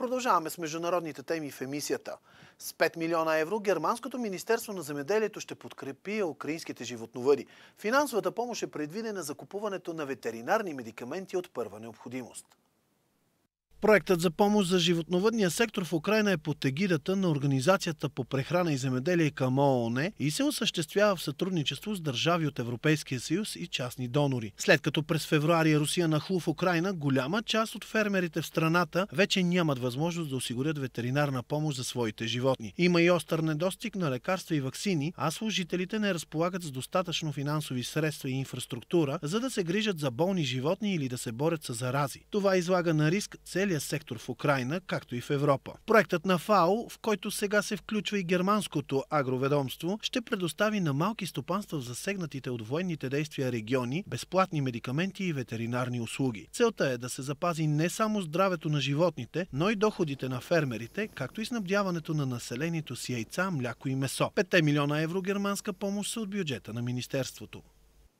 Продължаваме с международните теми в емисията. С 5 милиона евро Германското министерство на земеделието ще подкрепи украинските животновъди. Финансовата помощ е предвидена за купуването на ветеринарни медикаменти от първа необходимост. Проектът за помощ за животновъдния сектор в Украина е под егидата на Организацията по прехрана и земеделие към ООН и се осъществява в сътрудничество с държави от Европейския съюз и частни донори. След като през февруари Русия нахлу в Украина, голяма част от фермерите в страната вече нямат възможност да осигурят ветеринарна помощ за своите животни. Има и остър недостиг на лекарства и вакцини, а служителите не разполагат с достатъчно финансови средства и инфраструктура, за да се грижат за болни животни или да се борят с зарази. Това излага на риск цели целия сектор в Украина, както и в Европа. Проектът на ФАО, в който сега се включва и германското агроведомство, ще предостави на малки стопанства в засегнатите от военните действия региони безплатни медикаменти и ветеринарни услуги. Целта е да се запази не само здравето на животните, но и доходите на фермерите, както и снабдяването на населението с яйца, мляко и месо. 5 милиона евро германска помощ са от бюджета на Министерството.